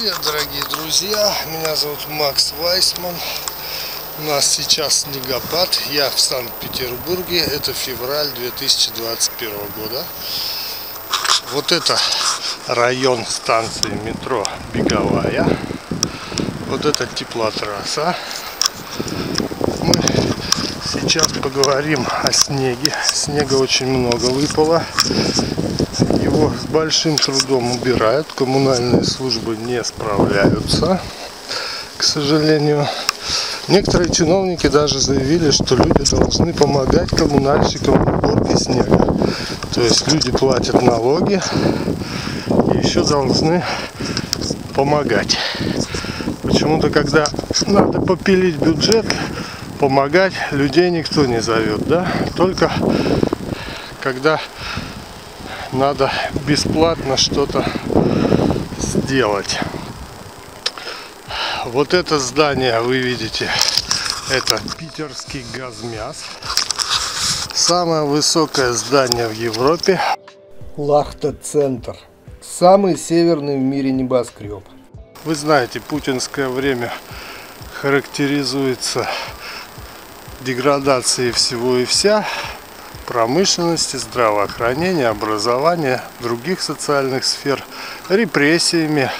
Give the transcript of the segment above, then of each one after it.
Привет, дорогие друзья! Меня зовут Макс Вайсман. У нас сейчас снегопад. Я в Санкт-Петербурге. Это февраль 2021 года. Вот это район станции метро Беговая. Вот это теплотрасса. Сейчас поговорим о снеге. Снега очень много выпало его с большим трудом убирают. Коммунальные службы не справляются, к сожалению. Некоторые чиновники даже заявили, что люди должны помогать коммунальщикам в уборке снега. То есть люди платят налоги и еще должны помогать. Почему-то, когда надо попилить бюджет, помогать людей никто не зовет, да? Только когда надо бесплатно что-то сделать. Вот это здание вы видите, это питерский газмяс. Самое высокое здание в Европе. Лахта-центр. Самый северный в мире небоскреб. Вы знаете, путинское время характеризуется деградацией всего и вся промышленности, здравоохранения, образования, других социальных сфер, репрессиями,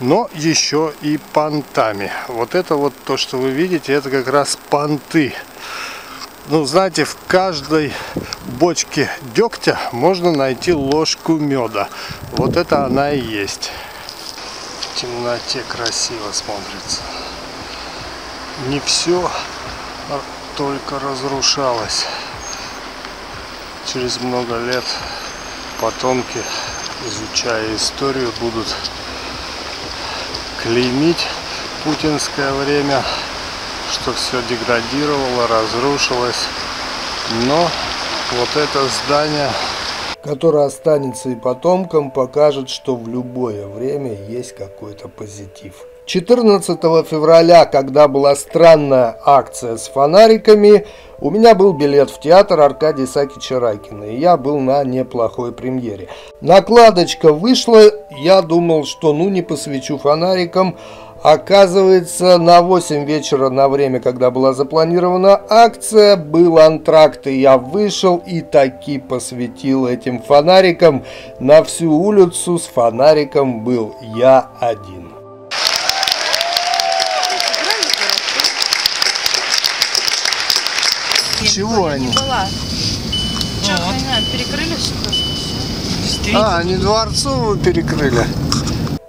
но еще и понтами. Вот это вот то, что вы видите, это как раз понты. Ну, знаете, в каждой бочке дегтя можно найти ложку меда. Вот это она и есть. В темноте красиво смотрится. Не все только разрушалось через много лет потомки, изучая историю, будут клеймить путинское время, что все деградировало, разрушилось. Но вот это здание, которое останется и потомкам, покажет, что в любое время есть какой-то позитив. 14 февраля, когда была странная акция с фонариками, у меня был билет в театр Аркадия Исаакича Райкина, и я был на неплохой премьере. Накладочка вышла, я думал, что ну не посвящу фонарикам, Оказывается, на 8 вечера, на время, когда была запланирована акция, был антракт, и я вышел и таки посветил этим фонарикам. На всю улицу с фонариком был я один. Чего они? Не была. Что, вот. перекрыли что А, они Дворцовую перекрыли.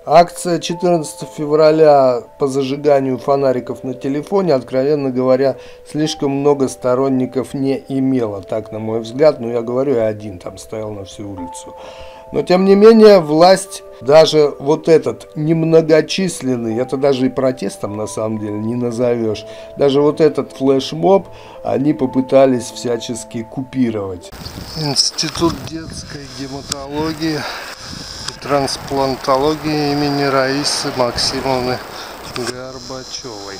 Акция 14 февраля по зажиганию фонариков на телефоне, откровенно говоря, слишком много сторонников не имела, так на мой взгляд, но я говорю, я один там стоял на всю улицу. Но тем не менее власть, даже вот этот немногочисленный, это даже и протестом на самом деле не назовешь, даже вот этот флешмоб они попытались всячески купировать. Институт детской гематологии и трансплантологии имени Раисы Максимовны Горбачевой.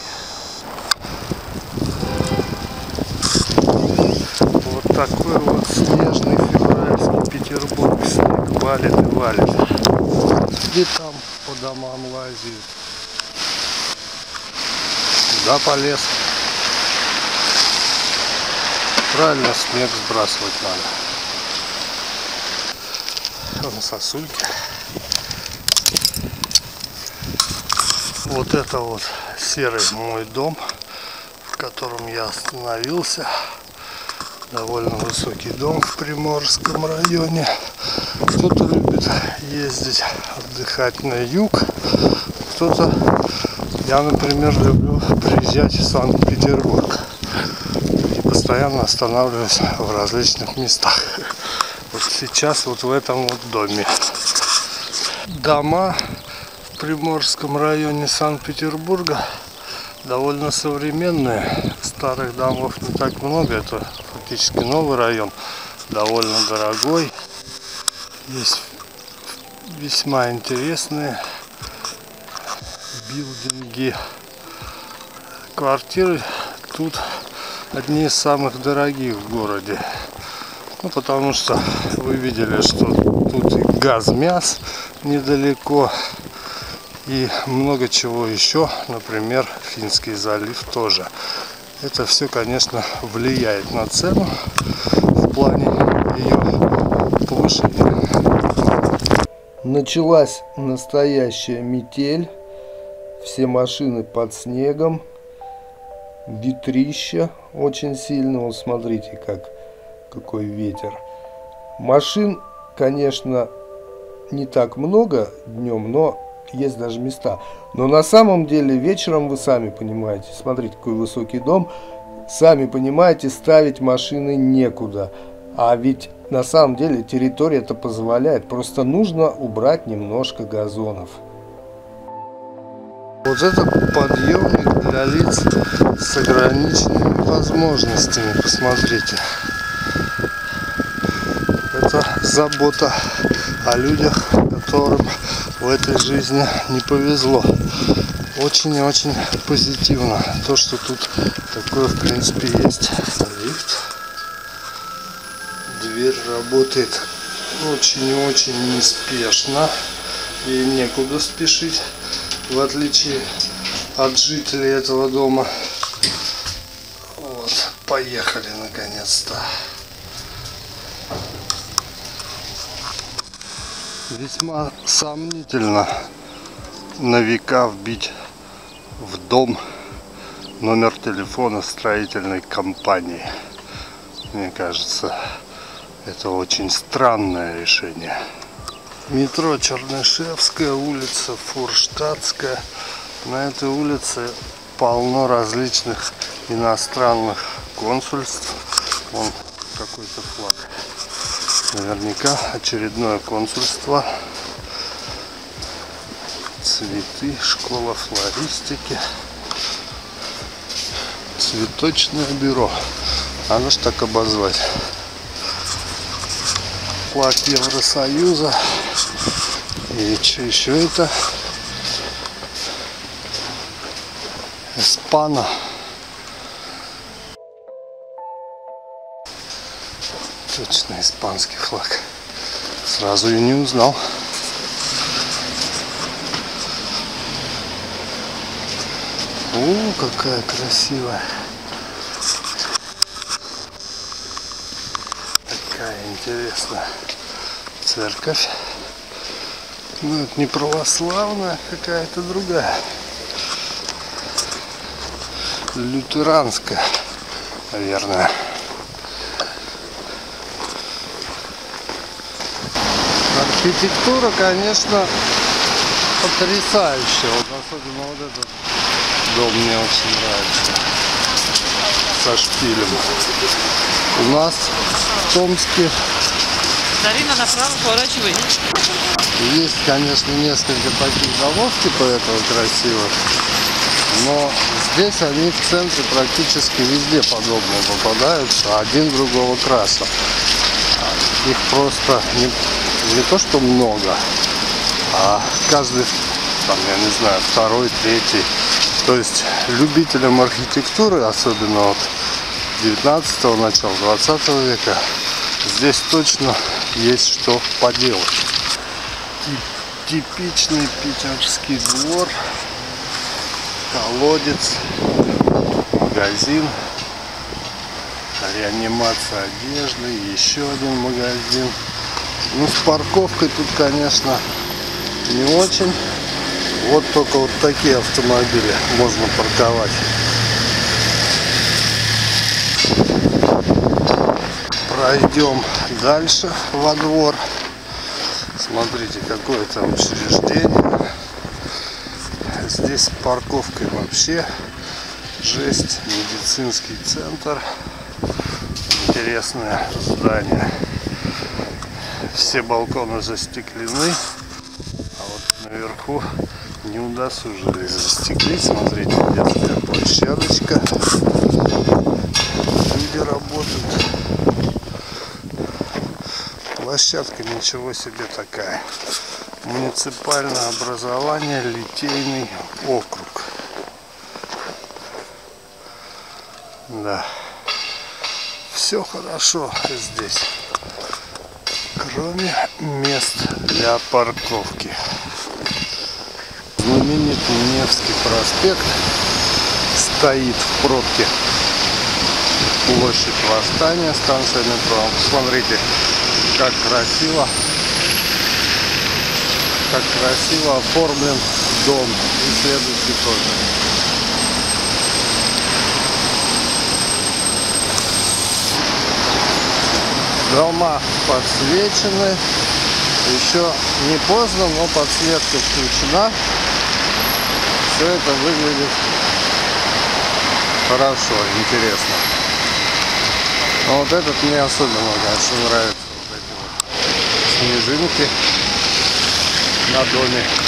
Вот такой вот снег валит и валит. И там по домам лазит. Куда полез? Правильно снег сбрасывать надо. Вон сосульки. Вот это вот серый мой дом, в котором я остановился довольно высокий дом в Приморском районе. Кто-то любит ездить, отдыхать на юг. Кто-то, я, например, люблю приезжать в Санкт-Петербург. И постоянно останавливаюсь в различных местах. Вот сейчас вот в этом вот доме. Дома в Приморском районе Санкт-Петербурга довольно современные. Старых домов не так много. Это фактически новый район, довольно дорогой. Есть весьма интересные билдинги. Квартиры тут одни из самых дорогих в городе. Ну, потому что вы видели, что тут и газ мяс недалеко. и много чего еще, например, Финский залив тоже. Это все, конечно, влияет на цену в плане ее повышения. Началась настоящая метель. Все машины под снегом. Ветрища очень сильно. Вот смотрите, как какой ветер. Машин, конечно, не так много днем, но есть даже места. Но на самом деле вечером вы сами понимаете, смотрите, какой высокий дом, сами понимаете, ставить машины некуда. А ведь на самом деле территория это позволяет, просто нужно убрать немножко газонов. Вот это подъемник для лиц с ограниченными возможностями, посмотрите. Это забота о людях, которым в этой жизни не повезло. Очень и очень позитивно то, что тут такое в принципе есть. Лифт. Дверь работает очень и очень неспешно. И некуда спешить, в отличие от жителей этого дома. Вот, поехали наконец-то. Весьма сомнительно на века вбить в дом номер телефона строительной компании. Мне кажется, это очень странное решение. Метро Чернышевская, улица Фурштадтская. На этой улице полно различных иностранных консульств. Вон какой-то флаг. Наверняка очередное консульство. Цветы, школа флористики. Цветочное бюро. Надо ж так обозвать. Флаг Евросоюза. И что еще это? Испана. Точно испанский флаг. Сразу и не узнал. О, какая красивая. Такая интересная церковь. Ну, это не православная, какая-то другая. Лютеранская, наверное. Архитектура, конечно, потрясающая. Вот особенно вот этот дом мне очень нравится. Со шпилем. У нас в Томске Дарина направо поворачивай. есть, конечно, несколько таких домов типа этого красивых. Но здесь они в центре практически везде подобные попадаются, один другого краса. Их просто не не то что много, а каждый, там, я не знаю, второй, третий. То есть любителям архитектуры, особенно от 19-го, начала 20 века, здесь точно есть что поделать. Типичный питерский двор, колодец, магазин, реанимация одежды, еще один магазин. Ну, с парковкой тут, конечно, не очень. Вот только вот такие автомобили можно парковать. Пройдем дальше во двор. Смотрите, какое там учреждение. Здесь с парковкой вообще жесть. Медицинский центр. Интересное здание. Все балконы застеклены, а вот наверху не удосужились застеклить. Смотрите, детская площадочка. Люди работают. Площадка ничего себе такая. Муниципальное образование, Литейный округ. Да. Все хорошо здесь кроме мест для парковки. знаменитый Невский проспект стоит в пробке. Площадь Восстания, станция метро. Смотрите, как красиво, как красиво оформлен дом. И следующий тоже. Дома подсвечены. Еще не поздно, но подсветка включена. Все это выглядит хорошо, интересно. Но вот этот мне особенно, конечно, нравится. Вот эти вот снежинки на доме.